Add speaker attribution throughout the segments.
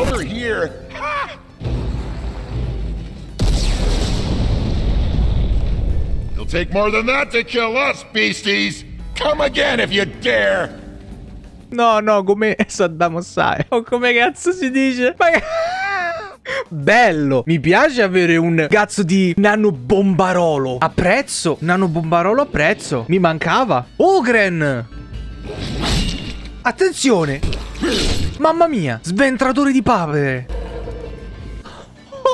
Speaker 1: Over here. It'll take more than that to kill us, beasties. Come again if you dare.
Speaker 2: No, no, come Saddam Hussein. O come cazzo si dice? Ma... Bello! Mi piace avere un cazzo di nano bombarolo. Apprezzo. Nano bombarolo apprezzo. Mi mancava. Ogren! Attenzione! Mamma mia! Sventratore di papere!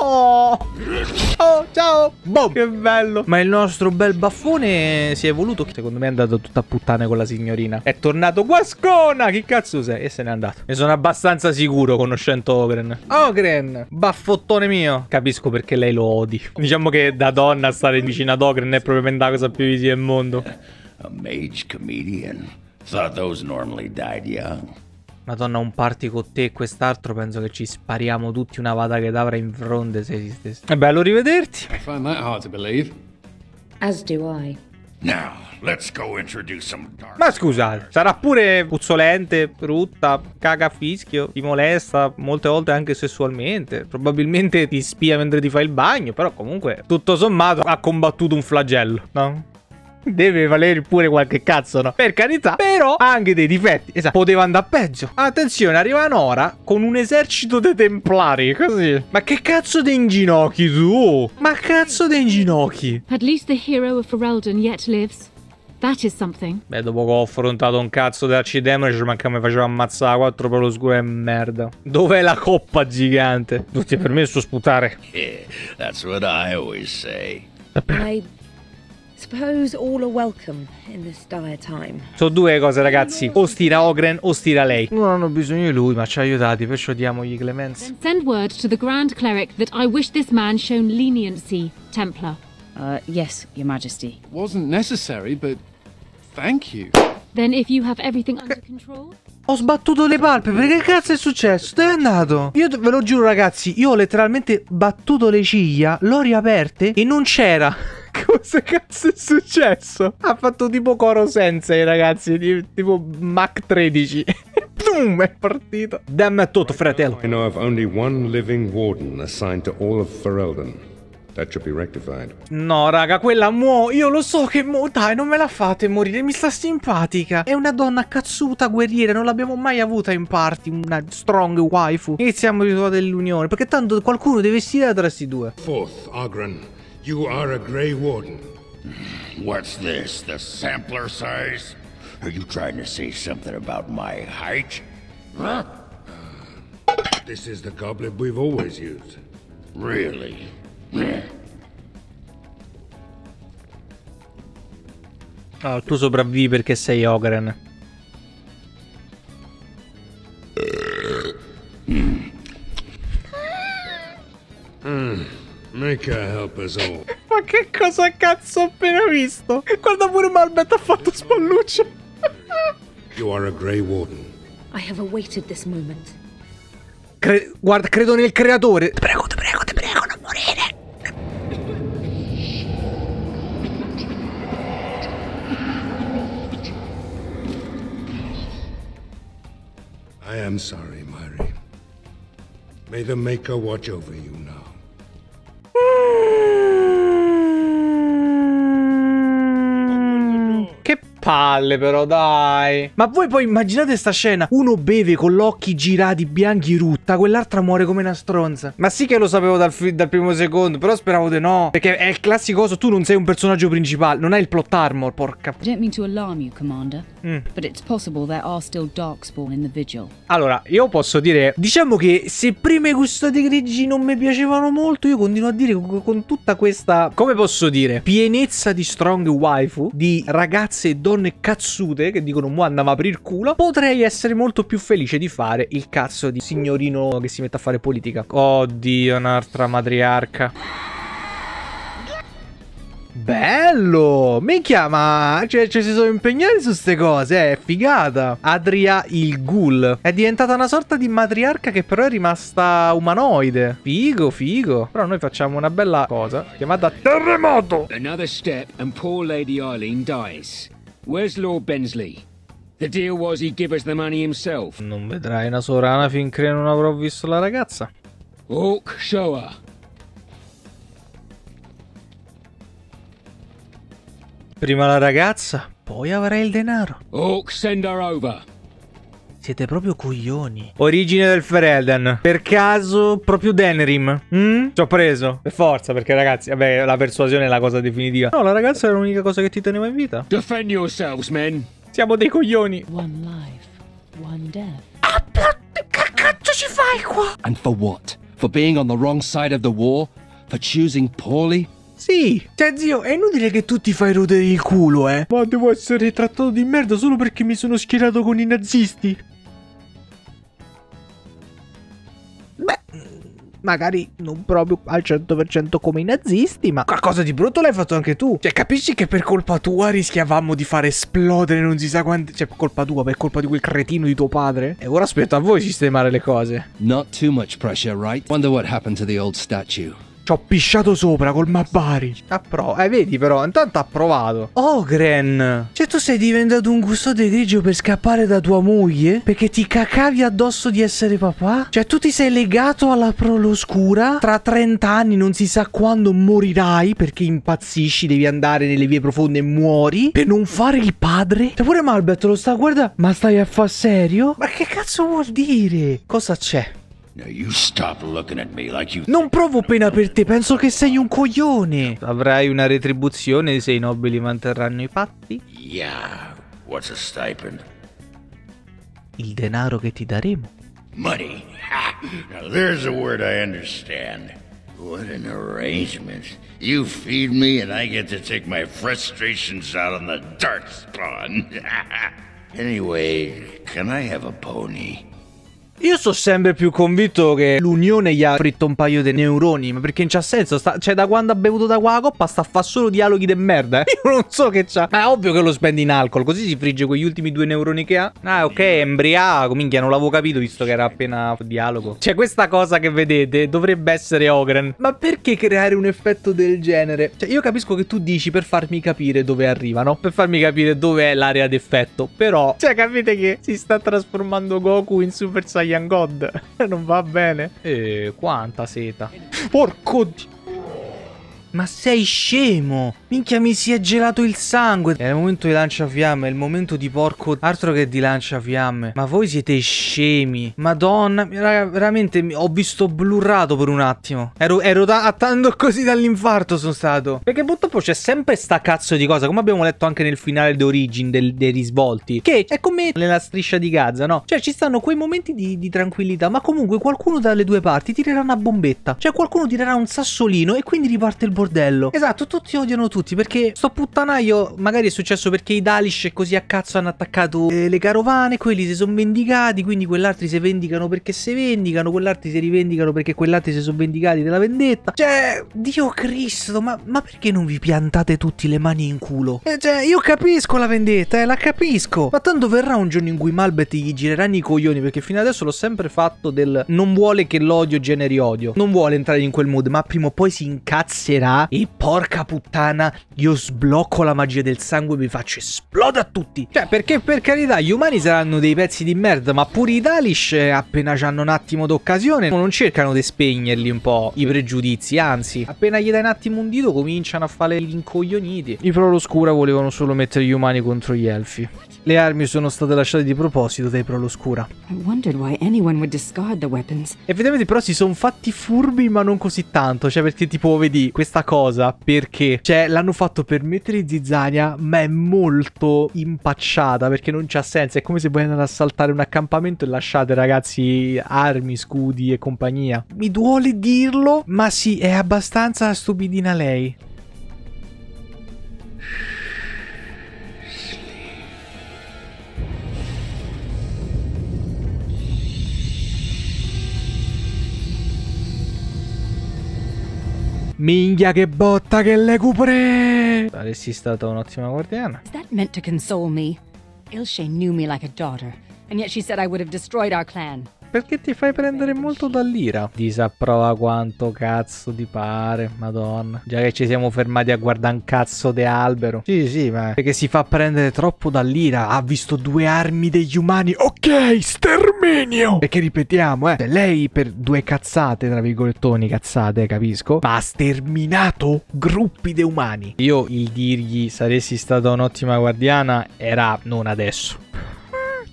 Speaker 2: Oh! Oh, ciao! Boom! Che bello! Ma il nostro bel baffone si è evoluto. Secondo me è andato tutta a puttane con la signorina. È tornato Guascona! Chi cazzo sei? E se n'è andato. Ne sono abbastanza sicuro conoscendo Ogren. Ogren! Baffottone mio! Capisco perché lei lo odi. Diciamo che da donna stare vicino ad Ogren è probabilmente la cosa più easy del mondo.
Speaker 3: A mage comedian. Thought those normally died young.
Speaker 2: Madonna, un party con te e quest'altro penso che ci spariamo tutti una vada che d'avrà in fronte se esistesse. È bello rivederti.
Speaker 4: I find that hard to believe.
Speaker 5: As do I.
Speaker 3: Now, let's go introduce some dark.
Speaker 2: Ma scusate, sarà pure puzzolente, brutta, caga a fischio, ti molesta, molte volte anche sessualmente. Probabilmente ti spia mentre ti fai il bagno, però comunque, tutto sommato, ha combattuto un flagello, no? Deve valere pure qualche cazzo, no? Per carità. Però ha anche dei difetti. Esatto. Poteva andare peggio. Attenzione, arriva Nora con un esercito dei templari. Così. Ma che cazzo dei inginocchi tu? Ma cazzo dei inginocchi?
Speaker 6: At least the hero of Ferelden yet lives. That is something.
Speaker 2: Beh, dopo che ho affrontato un cazzo di arcidemonici, manca mi faceva ammazzare quattro per lo scuro e merda. Dov'è la coppa gigante? Non ti è permesso sputare.
Speaker 3: Yeah, that's what I always say.
Speaker 5: I
Speaker 2: Sono due cose, ragazzi. O stira Ogren o stira lei. Non hanno bisogno di lui, ma ci ha aiutati, perciò diamogli clemenza.
Speaker 6: Send word to the Grand Cleric that I wish this man shown leniency, Templar.
Speaker 7: Uh, yes, Your Majesty.
Speaker 4: Wasn't necessary, but thank you.
Speaker 6: Then if you have everything under control,
Speaker 2: Ho sbattuto le palpebre, che cazzo è successo? Dove è andato? Io ve lo giuro ragazzi, io ho letteralmente battuto le ciglia, l'ho riaperte e non c'era. Cosa cazzo è successo? Ha fatto tipo coro sensei ragazzi, tipo Mac 13. Boom, è partito. Dammi a tutto fratello.
Speaker 8: I know of only one living warden assigned to all of Ferelden. That should be rectified.
Speaker 2: No, raga, quella muo. Io lo so che muo. Dai, non me la fate morire. Mi sta simpatica. È una donna cazzuta, guerriera. Non l'abbiamo mai avuta in party. Una strong waifu. Iniziamo il rituale dell'unione. Perché tanto qualcuno deve stirare tra questi due.
Speaker 9: Fourth, Ogren, you are a Grey Warden.
Speaker 3: What's this? The sampler size? Are you trying to say something about my height? Huh?
Speaker 9: This is the goblet we've always used.
Speaker 3: Really?
Speaker 2: Oh, tu sopravvivi perché sei Ogren. Ma che cosa cazzo ho appena visto? Guarda pure Malbet ha fatto spalluccio.
Speaker 9: You are a Grey Warden.
Speaker 5: I have awaited this moment.
Speaker 2: Cre- guarda, credo nel creatore. Ti prego, ti prego, ti prego, non morire.
Speaker 9: I am sorry, Myri. May the Maker watch over you
Speaker 2: palle però, dai. Ma voi poi immaginate sta scena. Uno beve con gli occhi girati bianchi rutta, quell'altra muore come una stronza. Ma sì che lo sapevo dal, dal primo secondo, però speravo di no. Perché è il classico coso, tu non sei un personaggio principale, non hai il plot armor, porca.
Speaker 7: I don't mean to alarm you, Commander,
Speaker 2: Mm.
Speaker 7: but it's possible there are still Darkspawn in the Vigil.
Speaker 2: Allora, io posso dire, diciamo che se prima i custodi grigi non mi piacevano molto, io continuo a dire con, con tutta questa, come posso dire, pienezza di strong waifu, di ragazze e donne cazzute che dicono mu andava a aprir culo, potrei essere molto più felice di fare il cazzo di signorino che si mette a fare politica. Oddio, un'altra matriarca. Bello! Minchia, ma cioè, ci si sono impegnati su ste cose, è figata. Adria il ghoul. È diventata una sorta di matriarca che però è rimasta umanoide. Figo, figo. Però noi facciamo una bella cosa chiamata terremoto.
Speaker 10: Another step and poor Lady Eileen dies. Where's Lord Bensley? The deal was he'd give us the money himself.
Speaker 2: Non vedrai una sovrana finché non avrò visto la ragazza.
Speaker 10: Hawk, show her.
Speaker 2: Prima la ragazza, poi avrai il denaro.
Speaker 10: Hawk, send her over.
Speaker 2: Siete proprio coglioni. Origine del Ferelden. Per caso proprio Denerim? Mm? Ci ho preso. Per forza, perché ragazzi, vabbè, la persuasione è la cosa definitiva. No, la ragazza era l'unica cosa che ti teneva in vita.
Speaker 10: Defend yourselves, men.
Speaker 2: Siamo dei coglioni.
Speaker 11: One life, one death.
Speaker 2: Che cazzo ci fai qua?
Speaker 12: And for what? For being on the wrong side of the war? For choosing poorly?
Speaker 2: Sì, cioè zio, è inutile che tu ti fai rodere il culo, eh. Ma devo essere trattato di merda solo perché mi sono schierato con i nazisti. Magari non proprio al 100% come i nazisti, ma qualcosa di brutto l'hai fatto anche tu. Cioè, capisci che per colpa tua rischiavamo di far esplodere non si sa quante... Cioè, per colpa tua, per colpa di quel cretino di tuo padre? E ora aspetta a voi sistemare le cose.
Speaker 12: Not too much pressure, right? Wonder what happened to the old statue.
Speaker 2: Ci ho pisciato sopra col Mabbari. Appro- eh, vedi però, intanto ha provato. Ogren! Cioè tu sei diventato un custode grigio per scappare da tua moglie? Perché ti cacavi addosso di essere papà? Cioè tu ti sei legato alla prole oscura? Tra 30 anni non si sa quando morirai perché impazzisci, devi andare nelle vie profonde e muori? Per non fare il padre? Cioè pure Malbert lo sta guardando. Ma stai a fa serio? Ma che cazzo vuol dire? Cosa c'è?
Speaker 3: Now you stop looking at me like you.
Speaker 2: Non provo pena per te, penso che sei un coglione. Avrai una retribuzione se i nobili manterranno i patti?
Speaker 3: Yeah. What's a stipend?
Speaker 2: Il denaro che ti daremo.
Speaker 3: Money. Now there's a word I understand. What an arrangement. You feed me and I get to take my frustrations out on the darkspawn. anyway, can I have a pony?
Speaker 2: Io sono sempre più convinto che l'unione gli ha fritto un paio di neuroni, ma perché non c'ha senso, sta, cioè da quando ha bevuto da quella coppa sta a fare solo dialoghi de merda, eh? Io non so che c'ha. Ma è ovvio che lo spendi in alcol, così si frigge quegli ultimi due neuroni che ha. Ah, ok, embriaco, minchia, non l'avevo capito visto che era appena dialogo. Cioè questa cosa che vedete dovrebbe essere Ogren. Ma perché creare un effetto del genere? Cioè io capisco che tu dici per farmi capire dove arrivano, per farmi capire dove è l'area d'effetto, però, cioè capite che si sta trasformando Goku in Super Saiyan Saiyan God. non va bene. E quanta seta. Porco di... Ma sei scemo! Minchia mi si è gelato il sangue! È il momento di lanciafiamme, è il momento di porco... Altro che di lanciafiamme. Ma voi siete scemi! Madonna, raga, veramente ho visto blurrato per un attimo. Ero, ero attando così dall'infarto sono stato. Perché purtroppo c'è sempre sta cazzo di cosa, come abbiamo letto anche nel finale di Origin dei risvolti. Che è come nella striscia di Gaza, no? Cioè ci stanno quei momenti di, di tranquillità, ma comunque qualcuno dalle due parti tirerà una bombetta. Cioè qualcuno tirerà un sassolino e quindi riparte il bordello. Esatto, tutti odiano tutti perché sto puttanaio magari è successo perché i Dalish così a cazzo hanno attaccato eh, le carovane, quelli si sono vendicati, quindi quell'altri si vendicano perché si vendicano, quell'altri si rivendicano perché quell'altri si sono vendicati della vendetta. Cioè, Dio Cristo, ma, ma perché non vi piantate tutti le mani in culo? Eh, cioè, io capisco la vendetta, eh, la capisco. Ma tanto verrà un giorno in cui Malbet gli gireranno i coglioni perché fino adesso l'ho sempre fatto del non vuole che l'odio generi odio. Non vuole entrare in quel mood, ma prima o poi si incazzerà e porca puttana, io sblocco la magia del sangue e vi faccio esplodere a tutti. Cioè, perché per carità, gli umani saranno dei pezzi di merda, ma pure i Dalish, eh, appena hanno un attimo d'occasione, non cercano di spegnerli un po' i pregiudizi, anzi, appena gli dai un attimo un dito, cominciano a fare gli incoglioniti. I Pro Oscura volevano solo mettere gli umani contro gli elfi. Le armi sono state lasciate di proposito dai Pro Oscura. Effettivamente però si sono fatti furbi ma non così tanto Cioè perché tipo vedi questa cosa Perché Cioè l'hanno fatto per mettere zizzania Ma è molto impacciata Perché non c'ha senso. È come se voi andate ad assaltare un accampamento E lasciate ragazzi armi, scudi e compagnia. Mi duole dirlo Ma sì è abbastanza stupidina lei Minchia che botta che le cupre! Saresti stata un'ottima guardiana.
Speaker 11: Is that meant to console me? Ilshe knew me like a daughter, and yet she said I would have destroyed our clan.
Speaker 2: Perché ti fai prendere molto dall'ira. Disapprova quanto cazzo ti pare, madonna. Già che ci siamo fermati a guardare un cazzo di albero. Sì, sì, ma perché si fa prendere troppo dall'ira. Ha visto due armi degli umani. Ok, sterminio! Perché ripetiamo, eh, lei per due cazzate, tra virgolettoni, cazzate, capisco, ma ha sterminato gruppi di umani. Io il dirgli saresti stata un'ottima guardiana era non adesso.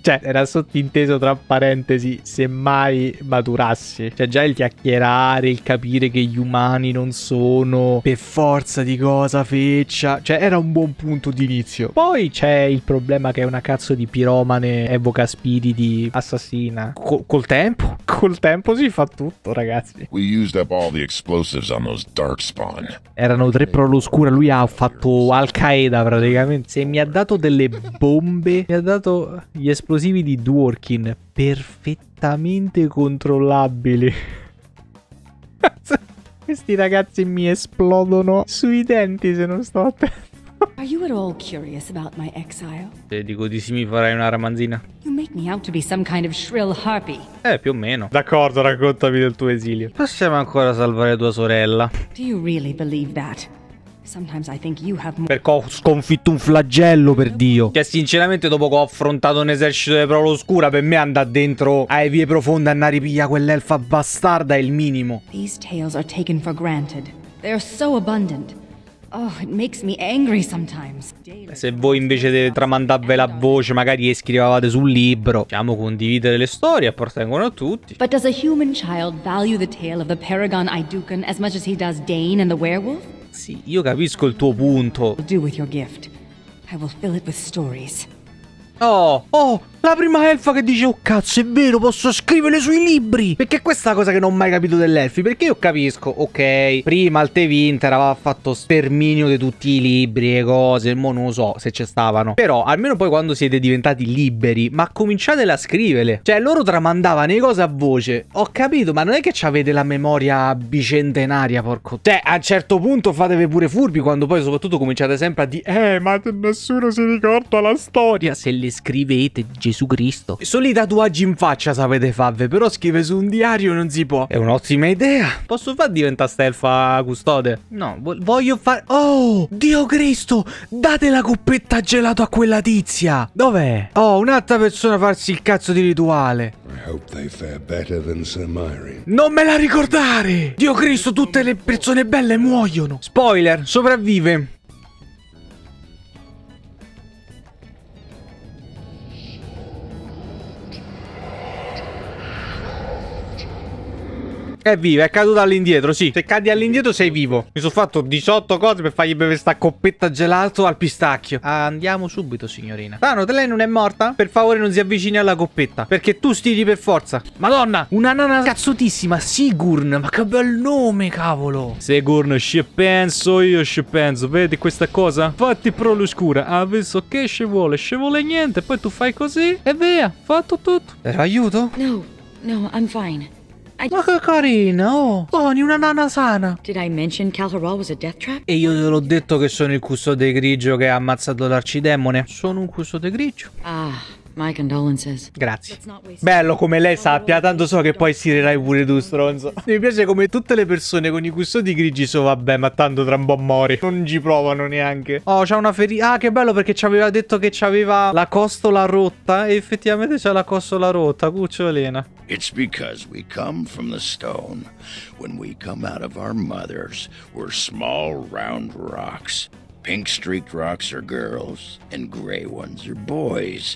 Speaker 2: Cioè, era sottinteso tra parentesi, se mai maturassi. Cioè, già il chiacchierare, il capire che gli umani non sono per forza di cosa feccia. Cioè, era un buon punto d'inizio. Poi c'è il problema che è una cazzo di piromane, evoca spiriti, assassina. Co- col tempo? Col tempo si fa tutto, ragazzi.
Speaker 1: We used up all the explosives on those darkspawn.
Speaker 2: Erano tre pro all'oscura, lui ha fatto Al Qaeda praticamente. Se mi ha dato delle bombe, mi ha dato gli esplosivi di Dworkin perfettamente controllabili. Questi ragazzi mi esplodono sui denti se non sto attento.
Speaker 11: Are you at all curious about my exile?
Speaker 2: Se dico di sì mi farai una ramanzina.
Speaker 11: You make me out to be some kind of shrill harpy.
Speaker 2: Eh, più o meno. D'accordo, raccontami del tuo esilio. Possiamo ancora salvare tua sorella.
Speaker 11: Do you really believe that?
Speaker 2: Perché ho sconfitto un flagello, per Dio. Cioè, sinceramente, dopo che ho affrontato un esercito di prova oscura, per me andare dentro ai vie profonde a andare a piglia quell'elfa bastarda è il minimo.
Speaker 11: These tales are taken for granted. They're so abundant. Oh, it makes me angry sometimes.
Speaker 2: Se voi invece di tramandarvela a voce, magari scrivevate sul libro, diciamo condividere le storie, appartengono a tutti.
Speaker 11: But does a human child value the tale of the Paragon Idukan as much as he does Dane and the werewolf?
Speaker 2: Sì, io capisco il tuo punto.
Speaker 11: Do with your gift. I will fill it with stories.
Speaker 2: Oh, oh, la prima elfa che dice, oh cazzo, è vero, posso scrivere sui libri. Perché questa è la cosa che non ho mai capito dell'elfi. Perché io capisco, ok, prima al Winter aveva fatto sterminio di tutti i libri e cose, mo non lo so se ci stavano. Però, almeno poi quando siete diventati liberi, ma cominciatela a scriverle. Cioè, loro tramandavano le cose a voce. Ho capito, ma non è che avete la memoria bicentenaria, porco. Cioè, a un certo punto fatevi pure furbi quando poi soprattutto cominciate sempre a dire, eh, ma nessuno si ricorda la storia. Se le scrivete, Gesù Cristo. Solo i tatuaggi in faccia sapete farve, però scrive su un diario non si può. È un'ottima idea. Posso far diventare stelfa custode? No, vo- voglio fare... Oh, Dio Cristo, date la coppetta gelato a quella tizia. Dov'è? Oh, un'altra persona farsi il cazzo di rituale.
Speaker 9: I hope they fare better than Sir Myri.
Speaker 2: Non me la ricordare! Dio Cristo, tutte le persone belle muoiono. Spoiler, sopravvive. È viva, è caduta all'indietro, sì. Se cadi all'indietro sei vivo. Mi sono fatto 18 cose per fargli bere sta coppetta gelato al pistacchio. Andiamo subito, signorina. Tano, te lei non è morta? Per favore non si avvicini alla coppetta. Perché tu stiri per forza. Madonna, una nana cazzutissima. Sigurn, ma che bel nome, cavolo. Sigurn, ci penso io, ci penso. Vedi questa cosa? Fatti pro l'oscura. Ha visto che ci vuole? Ci vuole niente. Poi tu fai così e via. Fatto tutto. Però aiuto?
Speaker 5: No, no, I'm fine. I
Speaker 2: Ma che carina, oh. Tony, una nana sana.
Speaker 5: Did I mention Calharol was a death trap?
Speaker 2: E io te l'ho detto che sono il custode grigio che ha ammazzato l'arcidemone. Sono un custode grigio.
Speaker 5: Ah, my condolences.
Speaker 2: Grazie. Bello come lei sappia, tanto so che poi stirerai pure tu, stronzo. Mi piace come tutte le persone con i custodi grigi so vabbè, ma tanto tra un po' mori. Non ci provano neanche. Oh, c'ha una ferita. Ah, che bello perché ci aveva detto che c'aveva la costola rotta e effettivamente c'ha la costola rotta, cucciolina.
Speaker 3: It's because we come from the stone. When we come out of our mothers, we're small, round rocks. Pink streaked rocks are girls, and gray ones are boys.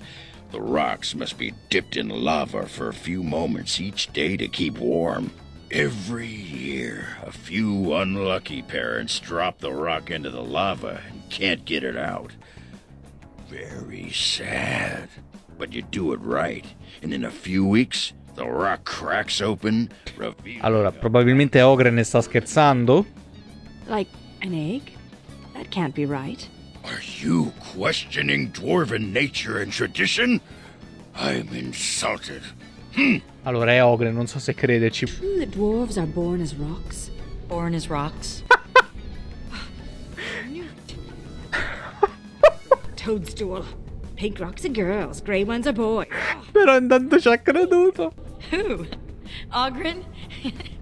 Speaker 3: The rocks must be dipped in lava for a few moments each day to keep warm. Every year, a few unlucky parents drop the rock into the lava and can't get it out. Very sad. But you do it right, and in a few weeks, the rock cracks open, revealing
Speaker 2: Allora, probabilmente Ogre ne sta scherzando.
Speaker 11: Like an egg? That can't be right.
Speaker 3: Are you questioning dwarven nature and tradition? I'm insulted. Hmm.
Speaker 2: Allora è Ogre, non so se crederci.
Speaker 11: True that dwarves are born as rocks?
Speaker 5: Born as rocks.
Speaker 11: Toadstool. Pink rocks are girls, grey ones are boys.
Speaker 2: Però intanto ci ha creduto.
Speaker 11: Who? Ogren?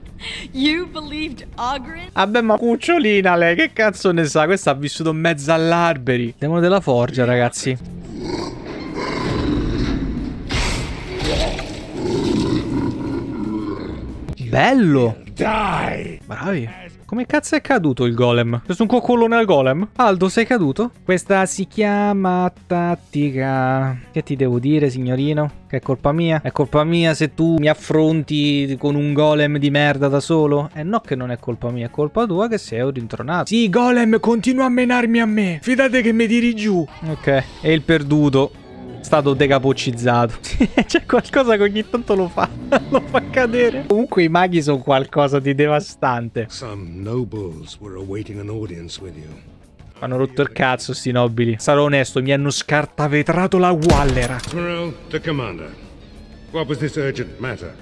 Speaker 11: you believed Ogren?
Speaker 2: Vabbè, ma cucciolina lei, che cazzo ne sa? Questa ha vissuto in mezzo all'alberi. Demone della forgia, ragazzi. Bello!
Speaker 1: Die!
Speaker 2: Bravi. Come cazzo è caduto il golem? C'è un coccolone al golem? Aldo, sei caduto? Questa si chiama tattica. Che ti devo dire, signorino? Che è colpa mia? È colpa mia se tu mi affronti con un golem di merda da solo? Eh no che non è colpa mia, è colpa tua che sei rintronato. Sì, golem, continua a menarmi a me. Fidate che mi tiri giù. Ok, e il perduto stato decapuccizzato. C'è qualcosa che ogni tanto lo fa. lo fa cadere. Comunque i maghi sono qualcosa di devastante.
Speaker 9: Some nobles were awaiting an audience with you.
Speaker 2: Hanno rotto il cazzo sti nobili. Sarò onesto, mi hanno scartavetrato la Wallera.
Speaker 9: Morel, the commander. What was this urgent matter?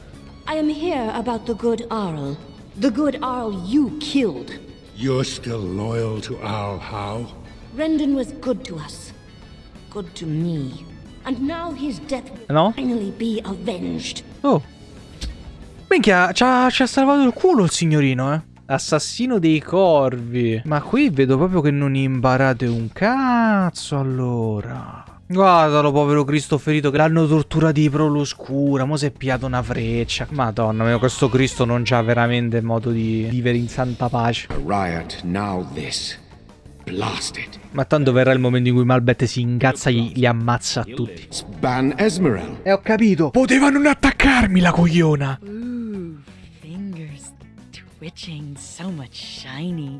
Speaker 13: I am here about the good Arl. The good Arl you killed.
Speaker 9: You're still loyal to Al Howe?
Speaker 13: Rendon was good to us. Good to me. And now his death will
Speaker 2: No?
Speaker 13: finally be avenged.
Speaker 2: Oh. Minchia, ci ha, ci ha salvato il culo il signorino, eh. Assassino dei corvi. Ma qui vedo proprio che non imparate un cazzo allora. Guardalo, povero Cristo ferito, che l'hanno torturato di proloscura. Mo si è piato una freccia. Madonna mia, questo Cristo non c'ha veramente modo di vivere in santa pace.
Speaker 14: A riot, now this. Blasted.
Speaker 2: Ma tanto verrà il momento in cui Malbet si incazza e gli, li ammazza a tutti.
Speaker 14: Ban Esmerel.
Speaker 2: E ho capito. Poteva non attaccarmi la cogliona.
Speaker 11: Ooh, fingers twitching, so much shiny.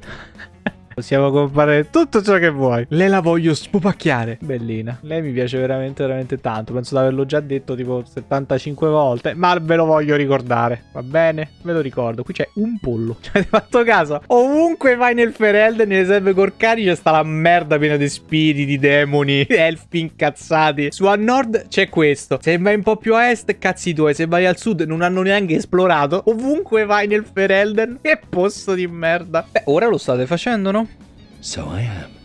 Speaker 2: Possiamo comprare tutto ciò che vuoi. Lei la voglio spupacchiare. Bellina. Lei mi piace veramente, veramente tanto. Penso di averlo già detto tipo 75 volte. Ma ve lo voglio ricordare. Va bene? Ve lo ricordo. Qui c'è un pollo. Ci avete fatto caso? Ovunque vai nel Ferelden, nelle serve corcani, c'è sta la merda piena di spiriti, di demoni, elfi incazzati. Su a nord c'è questo. Se vai un po' più a est, cazzi tuoi. Se vai al sud, non hanno neanche esplorato. Ovunque vai nel Ferelden, che posto di merda. Beh, ora lo state facendo, no?
Speaker 12: So I am.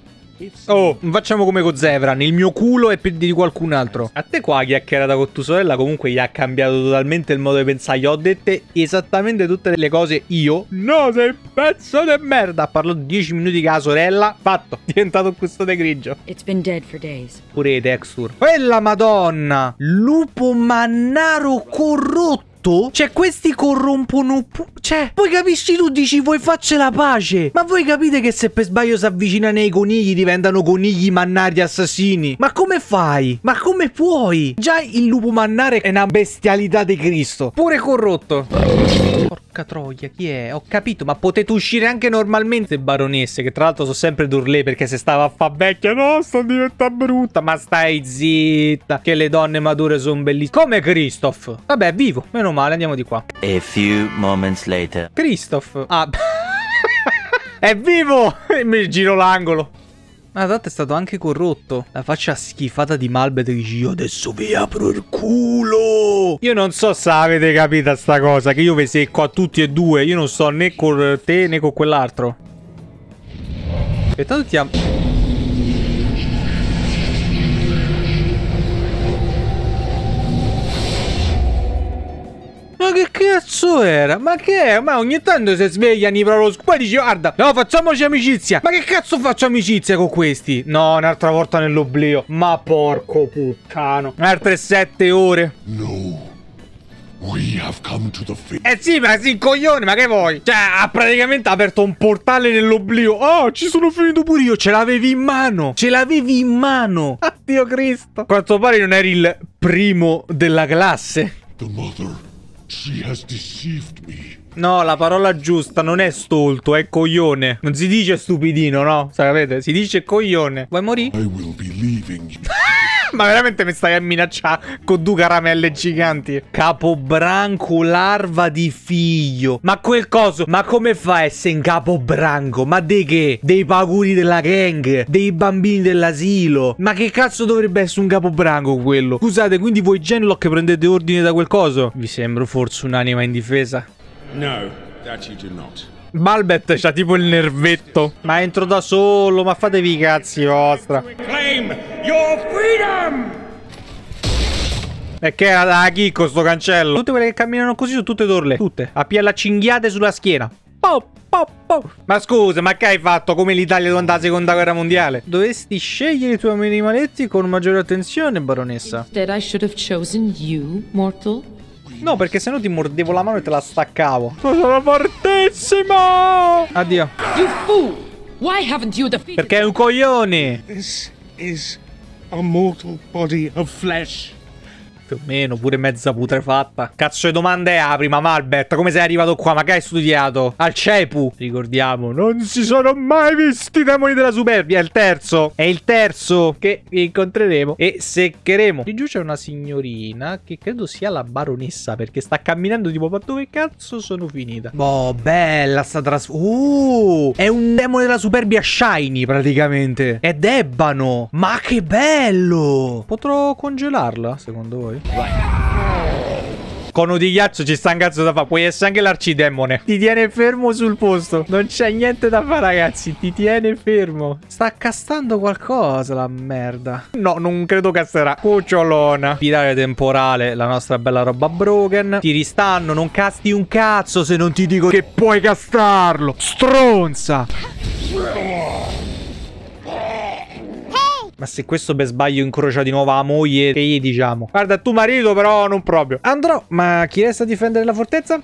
Speaker 2: Oh, facciamo come con Zevran, il mio culo è più di qualcun altro. A te qua chiacchierata con tua sorella comunque gli ha cambiato totalmente il modo di pensare. Gli ho dette esattamente tutte le cose io. No, sei un pezzo di merda. Parlo 10 minuti con la sorella. Fatto, diventato un custode grigio.
Speaker 5: It's been dead for days.
Speaker 2: Pure i texture. Quella madonna! Lupo mannaro corrotto. Cioè, questi corrompono. Cioè, poi capisci tu, dici vuoi faccia la pace. Ma voi capite che se per sbaglio si avvicinano ai conigli diventano conigli mannari assassini? Ma come fai? Ma come puoi? Già il lupo mannare è una bestialità di Cristo. Pure corrotto. Porca troia, chi è? Ho capito, ma potete uscire anche normalmente, baronesse, che tra l'altro sono sempre d'urlé perché se stava a fa vecchia, no, sto diventando brutta, ma stai zitta, che le donne mature sono bellissime. Come Christoph? Vabbè, vivo, meno male, andiamo di qua.
Speaker 15: A few moments later.
Speaker 2: Christoph. Ah, è vivo! E mi giro l'angolo. Ma tanto è stato anche corrotto. La faccia schifata di Malbet io adesso vi apro il culo. Io non so se avete capito sta cosa, che io vi secco a tutti e due. Io non sto né con te né con quell'altro. E tanto ti am... che cazzo era? Ma che è? Ma ogni tanto si svegliano i pro Poi dici guarda, no facciamoci amicizia Ma che cazzo faccio amicizia con questi? No, un'altra volta nell'oblio Ma porco puttano Altre sette ore
Speaker 1: No. We have come to the fi-
Speaker 2: Eh sì, ma sì, coglione, ma che vuoi? Cioè, ha praticamente aperto un portale nell'oblio. Oh, ci sono finito pure io. Ce l'avevi in mano. Ce l'avevi in mano. Addio Cristo. A quanto pare non eri il primo della classe.
Speaker 1: The mother. She has deceived me.
Speaker 2: No, la parola giusta non è stolto, è coglione. Non si dice stupidino, no? Sapete? Si dice coglione. Vuoi morire?
Speaker 1: I will be leaving you.
Speaker 2: Ma veramente mi stai a minacciare con due caramelle giganti? Capobranco, larva di figlio. Ma quel coso, ma come fa a essere in capobranco? Ma dei che? Dei paguri della gang? Dei bambini dell'asilo? Ma che cazzo dovrebbe essere un capobranco quello? Scusate, quindi voi Genlock prendete ordine da quel coso? Vi sembro forse un'anima indifesa?
Speaker 16: No, that you do not.
Speaker 2: Balbet c'ha tipo il nervetto. Ma entro da solo, ma fatevi i cazzi vostra.
Speaker 16: Claim your freedom!
Speaker 2: E che era da chicco sto cancello. Tutte quelle che camminano così sono tutte dorle. Tutte. A piella cinghiate sulla schiena. Po, po, po. Ma scusa, ma che hai fatto come l'Italia durante la seconda guerra mondiale? Dovresti scegliere i tuoi animaletti con maggiore attenzione, baronessa.
Speaker 17: Instead, I should have chosen you, mortal.
Speaker 2: No, perché sennò ti mordevo la mano e te la staccavo. Sono fortissimo! Addio.
Speaker 17: You fool! Why haven't you defeated
Speaker 2: Perché è un coglione.
Speaker 16: This is a mortal body of flesh.
Speaker 2: Più o meno, pure mezza putrefatta. Cazzo di domande ha prima Malbert? Come sei arrivato qua? Ma che hai studiato? Al CEPU. Ricordiamo, non si sono mai visti i demoni della superbia. È il terzo. È il terzo che incontreremo e seccheremo. Di giù c'è una signorina che credo sia la baronessa perché sta camminando tipo ma dove cazzo sono finita? Boh, bella sta trasformazione. Uh, è un demone della superbia shiny praticamente. È d'ebano. Ma che bello. Potrò congelarla secondo voi? Cono di ghiaccio ci sta un cazzo da fare. Puoi essere anche l'arcidemone. Ti tiene fermo sul posto. Non c'è niente da fare, ragazzi. Ti tiene fermo. Sta castando qualcosa, la merda. No, non credo casterà. Cucciolona. Pirare temporale, la nostra bella roba broken. Ti ristanno, non casti un cazzo se non ti dico che puoi castarlo. Stronza. Ma se questo per sbaglio incrocia di nuovo la moglie, che gli diciamo? Guarda, tu marito però non proprio. Andrò, ma chi resta a difendere la fortezza?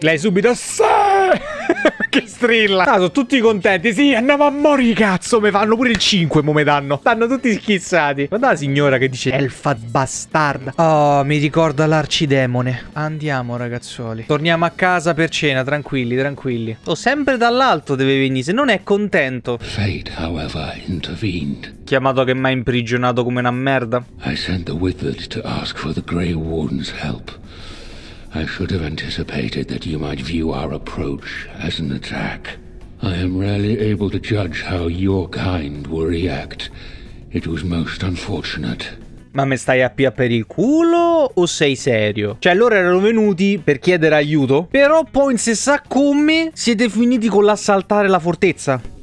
Speaker 2: Lei subito, sì! che strilla. Ah, sono tutti contenti. Sì, andiamo a morire, cazzo. Mi fanno pure il 5, mo me danno. Stanno tutti schizzati. Guarda la signora che dice, elfa bastarda. Oh, mi ricorda l'arcidemone. Andiamo, ragazzuoli. Torniamo a casa per cena, tranquilli, tranquilli. Oh, sempre dall'alto deve venire, se non è contento.
Speaker 14: Fate, however, intervened.
Speaker 2: Chiamato che mi ha imprigionato come una merda.
Speaker 14: I sent the Withered to ask for the Grey Warden's help. I should have anticipated that you might view our approach as an attack. I am rarely able to judge how your kind will react. It was most unfortunate.
Speaker 2: Ma me stai a pia per il culo o sei serio? Cioè loro erano venuti per chiedere aiuto, però poi in se sa come siete finiti con l'assaltare la fortezza.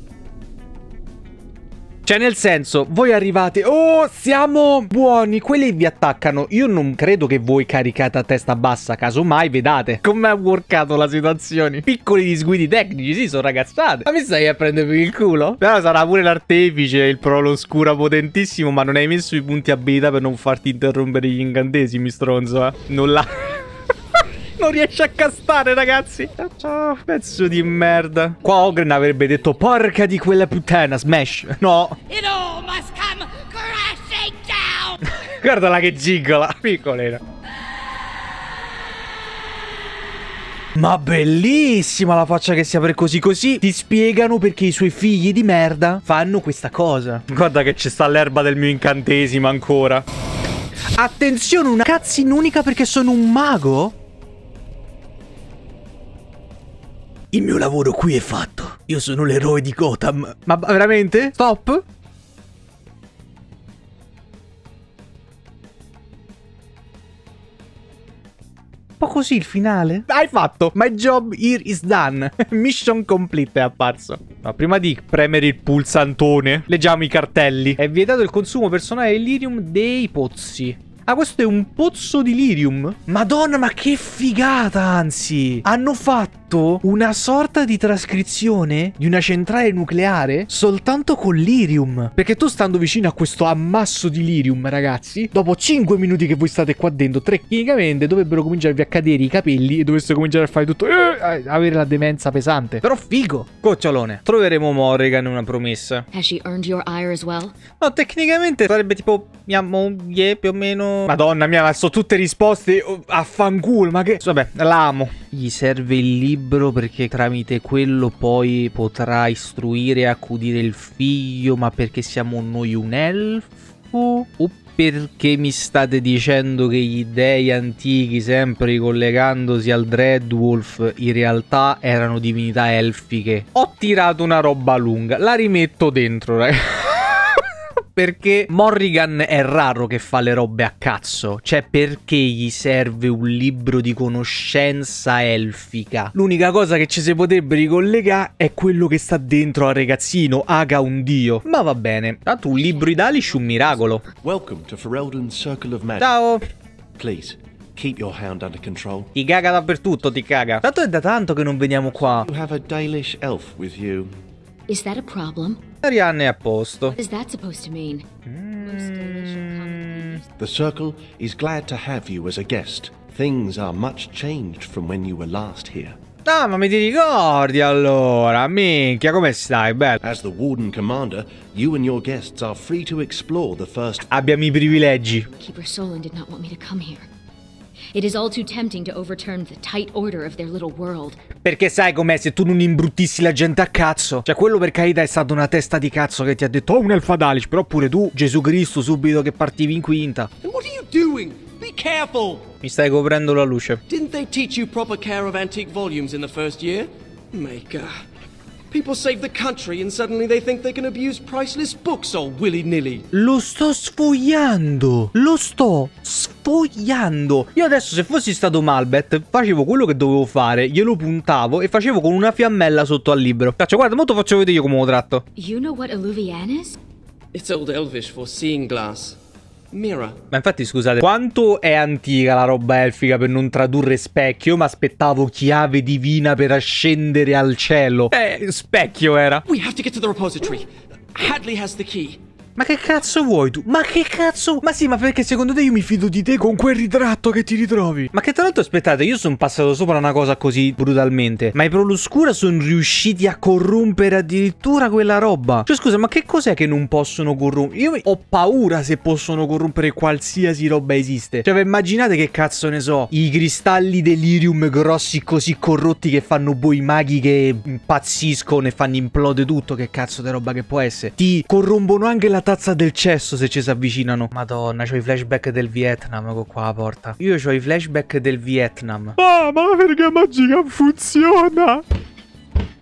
Speaker 2: Cioè, nel senso, voi arrivate, oh, siamo buoni, quelli vi attaccano. Io non credo che voi caricate a testa bassa, casomai vedate come ha workato la situazione. Piccoli disguidi tecnici, sì, sono ragazzate. Ma mi stai a prendere per il culo? Però sarà pure l'artefice, il prolo oscura potentissimo, ma non hai messo i punti abilità per non farti interrompere gli incantesimi, stronzo, eh. Nulla. Non riesce a castare, ragazzi. Ciao, pezzo di merda. Qua Ogren avrebbe detto porca di quella puttana, smash. No.
Speaker 18: It all must come crashing down!
Speaker 2: Guardala che gigola, piccolina. Ma bellissima la faccia che si apre così così. Ti spiegano perché i suoi figli di merda fanno questa cosa. Guarda che ci sta l'erba del mio incantesimo ancora. Attenzione, una cutscene unica perché sono un mago? Il mio lavoro qui è fatto. Io sono l'eroe di Gotham. Ma veramente? Stop? Un po' così il finale? Hai fatto! My job here is done. Mission complete è apparso. Ma prima di premere il pulsantone, leggiamo i cartelli. È vietato il consumo personale di Lirium dei pozzi. Ah, questo è un pozzo di lirium? Madonna, ma che figata, anzi! Hanno fatto una sorta di trascrizione di una centrale nucleare soltanto con lirium. Perché tu stando vicino a questo ammasso di lirium, ragazzi, dopo 5 minuti che voi state qua dentro, tecnicamente dovrebbero cominciarvi a cadere i capelli e dovreste cominciare a fare tutto... Eh, avere la demenza pesante. Però figo! Cocciolone. Troveremo Morrigan una promessa.
Speaker 6: Has she earned your ire as well?
Speaker 2: No, tecnicamente sarebbe tipo mia moglie più o meno. Madonna mia, ma sono tutte risposte oh, a fanculo. Ma che. Vabbè, l'amo. Gli serve il libro perché tramite quello poi potrà istruire e accudire il figlio. Ma perché siamo noi un elfo? O perché mi state dicendo che gli dei antichi, sempre ricollegandosi al Dreadwolf, in realtà erano divinità elfiche? Ho tirato una roba lunga, la rimetto dentro, ragazzi. Perché Morrigan è raro che fa le robe a cazzo. Cioè, perché gli serve un libro di conoscenza elfica? L'unica cosa che ci si potrebbe ricollegare è quello che sta dentro al ragazzino, Aga un dio. Ma va bene. Tanto un libro idalish un miracolo. Ciao.
Speaker 19: Please, keep your hound under control.
Speaker 2: Ti caga dappertutto, ti caga. Tanto è da tanto che non veniamo qua.
Speaker 19: You have a Dalish elf with you.
Speaker 6: Is that a problem?
Speaker 2: Arianne è a posto.
Speaker 6: What is that supposed to mean?
Speaker 19: The Circle is glad to have you as a guest. Things are much changed from when you were last here.
Speaker 2: Ah, ma mi ti ricordi allora? Minchia, come stai? Bello.
Speaker 19: As the Warden Commander, you and your guests are free to explore the first.
Speaker 2: Abbiamo i privilegi.
Speaker 6: Keeper Solon did not want me to come here. It is all too tempting to overturn the tight order of their little world.
Speaker 2: Perché sai com'è se tu non imbruttissi la gente a cazzo? Cioè, quello per carità è stata una testa di cazzo che ti ha detto, oh, un Elfadalic, però pure tu, Gesù Cristo, subito che partivi in quinta.
Speaker 20: And what are you doing? Be careful!
Speaker 2: Mi stai coprendo la luce.
Speaker 20: Didn't they teach you proper care of antique volumes in the first year? Maker. People save the country and suddenly they think they can abuse priceless books all willy-nilly.
Speaker 2: Lo sto sfogliando. Lo sto sfogliando. Io adesso se fossi stato Malbet facevo quello che dovevo fare, glielo puntavo e facevo con una fiammella sotto al libro. Caccio, guarda, molto faccio vedere io come lo tratto.
Speaker 6: You know what Alluvian is?
Speaker 20: It's Old Elvish for seeing glass. Mirror.
Speaker 2: Ma infatti scusate, quanto è antica la roba elfica per non tradurre specchio? Ma aspettavo chiave divina per ascendere al cielo. Eh, specchio era.
Speaker 20: We have to get to the repository. Hadley has the key.
Speaker 2: Ma che cazzo vuoi tu? Ma che cazzo? Ma sì, ma perché secondo te io mi fido di te con quel ritratto che ti ritrovi? Ma che tra l'altro aspettate, io sono passato sopra una cosa così brutalmente. Ma i Proluskura sono riusciti a corrompere addirittura quella roba. Cioè scusa, ma che cos'è che non possono corrompere? Io ho paura se possono corrompere qualsiasi roba esiste. Cioè, immaginate che cazzo ne so, i cristalli delirium grossi così corrotti che fanno boh i maghi che impazziscono e fanno implode tutto. Che cazzo di roba che può essere? Ti corrompono anche la tazza del cesso se ci si avvicinano. Madonna, c'ho i flashback del Vietnam ecco qua a porta. Io ho i flashback del Vietnam.
Speaker 16: Ah, ma la verga magica funziona!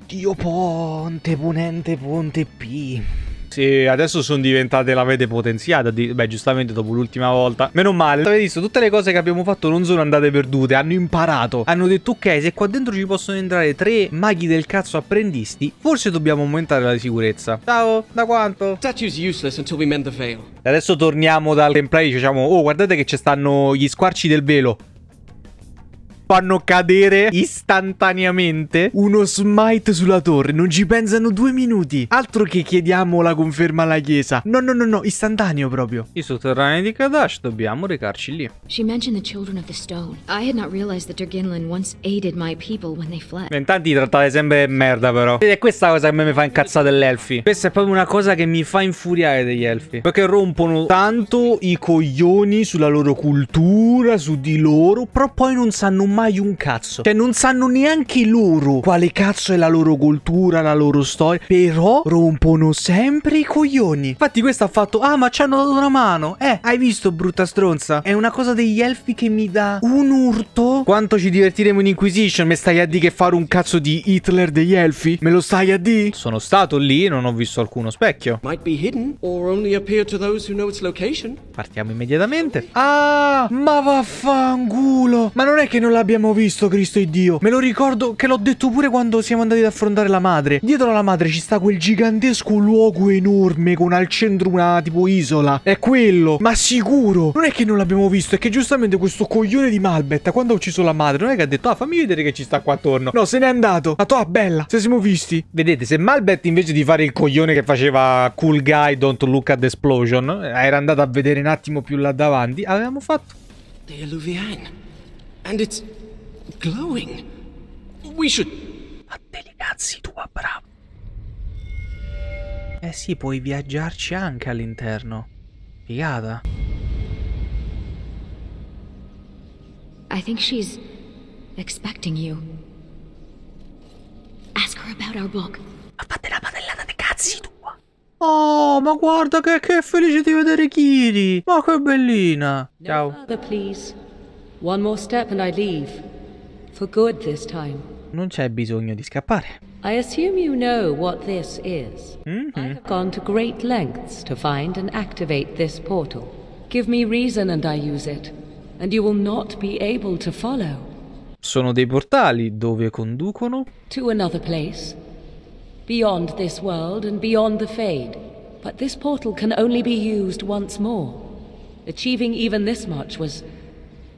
Speaker 2: Dio ponte, ponente, ponte P. Sì, adesso sono diventate la vede potenziata. Di... Beh, giustamente dopo l'ultima volta. Meno male. Avete visto, tutte le cose che abbiamo fatto non sono andate perdute. Hanno imparato. Hanno detto, ok, se qua dentro ci possono entrare tre maghi del cazzo apprendisti, forse dobbiamo aumentare la sicurezza. Ciao, da quanto?
Speaker 20: Statue's useless until we mend the veil.
Speaker 2: Adesso torniamo dal gameplay. Diciamo, oh, guardate che ci stanno gli squarci del velo fanno cadere istantaneamente uno smite sulla torre. Non ci pensano due minuti. Altro che chiediamo la conferma alla chiesa. No, no, no, no, istantaneo proprio. I sotterranei di Kadash, dobbiamo recarci lì.
Speaker 6: She mentioned the children of the stone. I had not realized that Durginlin once aided my people when they fled.
Speaker 2: Intanto trattate sempre merda però. Ed è questa cosa che mi fa incazzare degli elfi. Questa è proprio una cosa che mi fa infuriare degli elfi. Perché rompono tanto i coglioni sulla loro cultura, su di loro, però poi non sanno mai mai un cazzo. Cioè, non sanno neanche loro quale cazzo è la loro cultura, la loro storia. Però rompono sempre i coglioni. Infatti, questo ha fatto: Ah, ma ci hanno dato una mano. Eh, hai visto, brutta stronza? È una cosa degli elfi che mi dà un urto. Quanto ci divertiremo in Inquisition? Me stai a dire che fare un cazzo di Hitler degli elfi? Me lo stai a dire? Sono stato lì, non ho visto alcuno specchio.
Speaker 20: Might be hidden or only appear to those who know its location.
Speaker 2: Partiamo immediatamente. Ah, ma vaffanculo. Ma non è che non l'abbiamo visto, Cristo e Dio. Me lo ricordo che l'ho detto pure quando siamo andati ad affrontare la madre. Dietro alla madre ci sta quel gigantesco luogo enorme con al centro una tipo isola. È quello. Ma sicuro. Non è che non l'abbiamo visto, è che giustamente questo coglione di Malbet, quando ha ucciso la madre, non è che ha detto, ah, fammi vedere che ci sta qua attorno. No, se n'è andato. Ha detto, ah, bella, se siamo visti. Vedete, se Malbet invece di fare il coglione che faceva cool guy, don't look at explosion, era andato a vedere un attimo più là davanti, avevamo fatto.
Speaker 20: The Alluvian. And it's glowing. We should.
Speaker 2: Ma te li cazzi tua, bravo. Eh sì, puoi viaggiarci anche all'interno. Figata.
Speaker 6: I think she's expecting you. Ask her about our book.
Speaker 2: Ma fate la padellata dei cazzi tua. Oh, ma guarda che, che felice di vedere Kiri. Ma che bellina. Ciao.
Speaker 21: Further, please. One more step and I leave. For good this time.
Speaker 2: Non c'è bisogno di scappare.
Speaker 21: I assume you know what this is. Mm-hmm. I have gone to great lengths to find and activate this portal. Give me reason and I use it, and you will not be able to follow.
Speaker 2: Sono dei portali dove conducono
Speaker 21: To another place. Beyond this world and beyond the Fade. But this portal can only be used once more. Achieving even this much was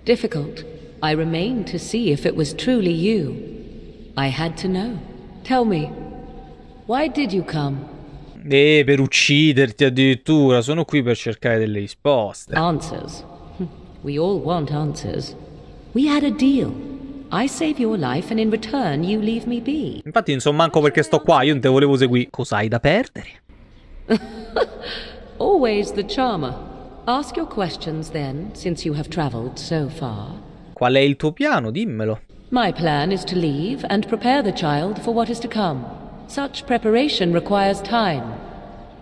Speaker 21: difficult. I remained to see if it was truly you. I had to know. Tell me, why did you come?
Speaker 2: Eh, per ucciderti addirittura. Sono qui per cercare delle risposte.
Speaker 21: Answers. We all want answers. We had a deal. I save your life and in return you leave me be.
Speaker 2: Infatti so manco perché sto qua, io non te volevo seguire. Cos'hai da perdere?
Speaker 21: Always the charmer. Ask your questions then, since you have traveled so far.
Speaker 2: Qual è il tuo piano? Dimmelo.
Speaker 21: My plan is to leave and prepare the child for what is to come. Such preparation requires time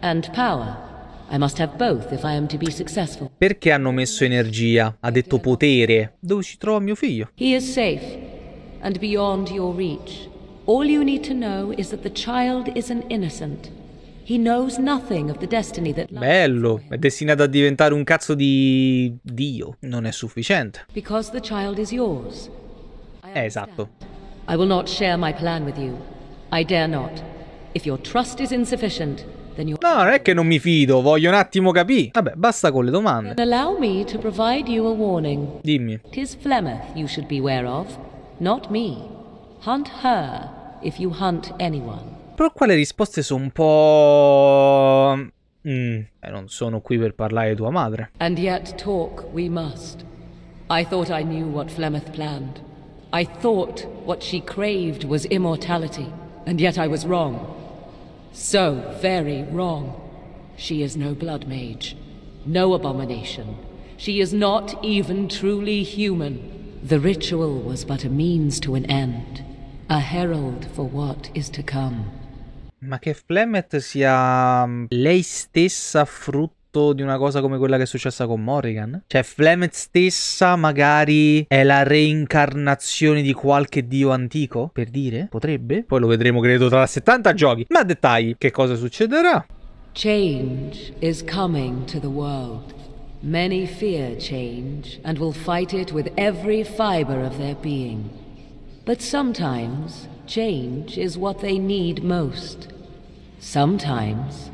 Speaker 21: and power. I must have both if I am to be successful.
Speaker 2: Perché hanno messo energia? Ha detto potere. Dove ci trova mio figlio?
Speaker 21: He is safe and beyond your reach. All you need to know is that the child is an innocent.
Speaker 2: Bello, è destinato a diventare un cazzo di dio. Non è sufficiente.
Speaker 21: because the child is yours.
Speaker 2: Eh, esatto.
Speaker 21: I will not share my plan with you. I dare not. If your trust is insufficient, then you
Speaker 2: No, non è che non mi fido, voglio un attimo capire. Vabbè, basta con le domande.
Speaker 21: Then allow me to provide you a warning.
Speaker 2: Dimmi.
Speaker 21: Tis Flemeth you should beware of, not me. Hunt her if you hunt anyone.
Speaker 2: Però qua le risposte sono un po'... Mm, eh, non sono qui per parlare tua madre.
Speaker 21: And yet talk we must. I thought I knew what Flemeth planned. I thought what she craved was immortality, and yet I was wrong. So very wrong. She is no blood mage, no abomination. She is not even truly human. The ritual was but a means to an end, a herald for what is to come.
Speaker 2: Ma che Flemeth sia mm, lei stessa frutto di una cosa come quella che è successa con Morrigan? Cioè, Flemeth stessa magari è la reincarnazione di qualche dio antico? Per dire? Potrebbe? Poi lo vedremo, credo, tra 70 giochi. Ma dettagli, che cosa succederà?
Speaker 21: Change is coming to the world. Many fear change and will fight it with every fiber of their being. But sometimes, change is what they need most. Sometimes,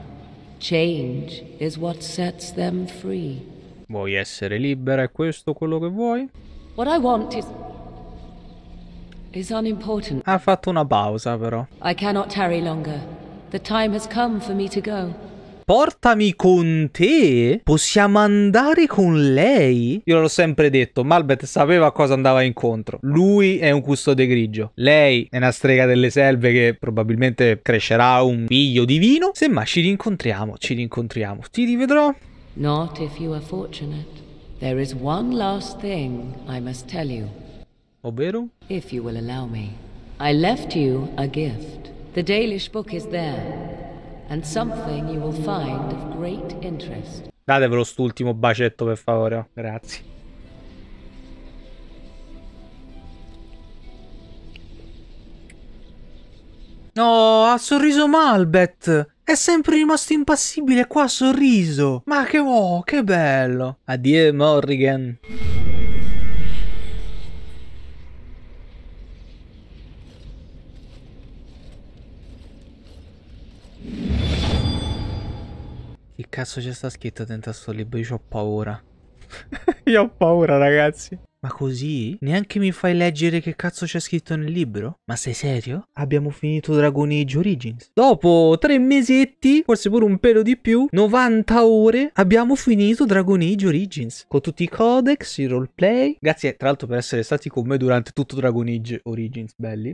Speaker 21: change is what sets them free.
Speaker 2: Vuoi essere libera? È questo quello che vuoi?
Speaker 21: What I want is. is unimportant.
Speaker 2: Ha fatto una pausa, però.
Speaker 21: I cannot tarry longer. The time has come for me to go.
Speaker 2: Portami con te? Possiamo andare con lei? Io l'ho sempre detto, Malbeth sapeva a cosa andava incontro. Lui è un custode grigio. Lei è una strega delle selve che probabilmente crescerà un figlio divino. Semmai ci rincontriamo, ci rincontriamo. Ti rivedrò?
Speaker 21: Not if you are fortunate. There is one last thing I must tell you.
Speaker 2: Ovvero?
Speaker 21: If you will allow me. I left you a gift. The Dalish book is there. And something you will find of great interest.
Speaker 2: Datevelo st'ultimo bacetto per favore. Grazie. No, ha sorriso Malbeth. È sempre rimasto impassibile qua ha sorriso. Ma che oh, che bello. Addio Morrigan. Cazzo c'è sta scritto dentro a sto libro? Io ho paura. Io ho paura, ragazzi. Ma così? Neanche mi fai leggere che cazzo c'è scritto nel libro? Ma sei serio? Abbiamo finito Dragon Age Origins. Dopo tre mesetti, forse pure un pelo di più, 90 ore, abbiamo finito Dragon Age Origins. Con tutti i codex, i roleplay. Grazie tra l'altro per essere stati con me durante tutto Dragon Age Origins, belli.